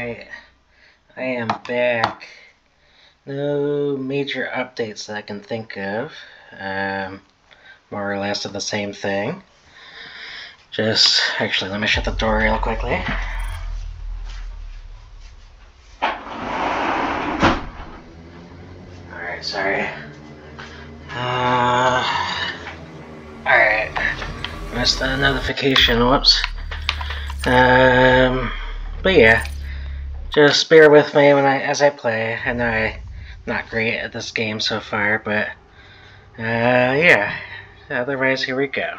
Alright, I am back. No major updates that I can think of. Um, more or less of the same thing. Just, actually, let me shut the door real quickly. Alright, sorry. Uh, Alright. Missed a notification, whoops. Um, but yeah, just bear with me when I as I play. I know I'm not great at this game so far, but uh, yeah. Otherwise, here we go.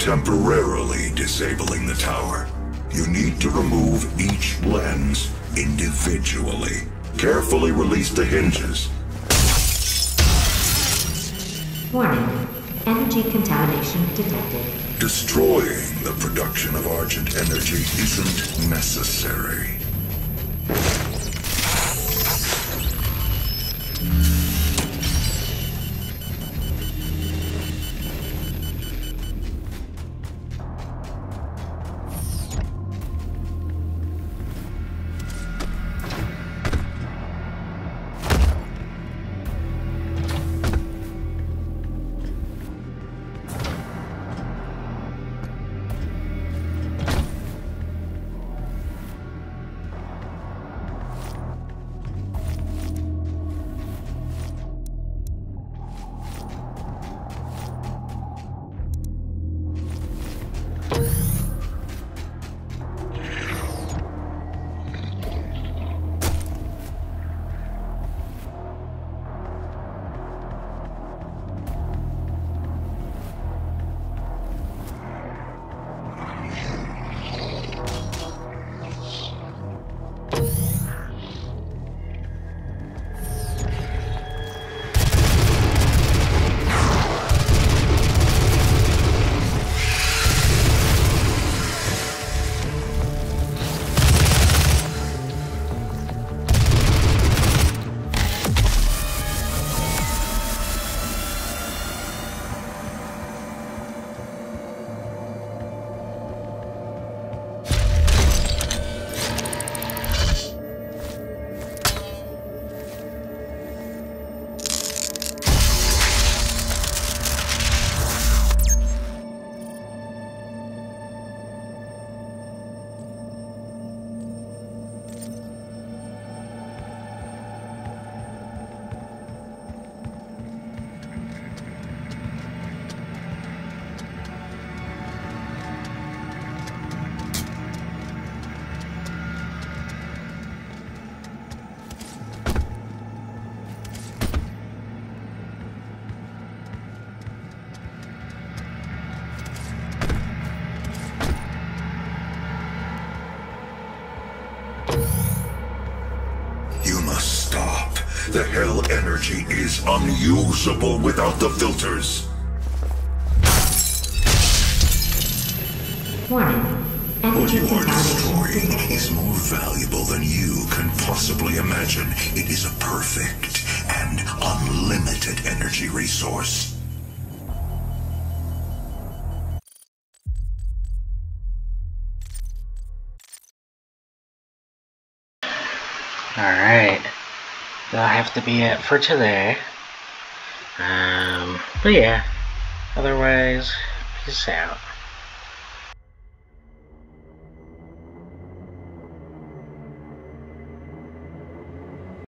Temporarily disabling the tower. You need to remove each lens individually. Carefully release the hinges. Warning. Energy contamination detected. Destroying the production of Argent energy isn't necessary. Energy is unusable without the filters. Warning. What you are destroying is more valuable than you can possibly imagine. It is a perfect and unlimited energy resource. Alright. That'll have to be it for today. Um, but yeah. Otherwise, peace out.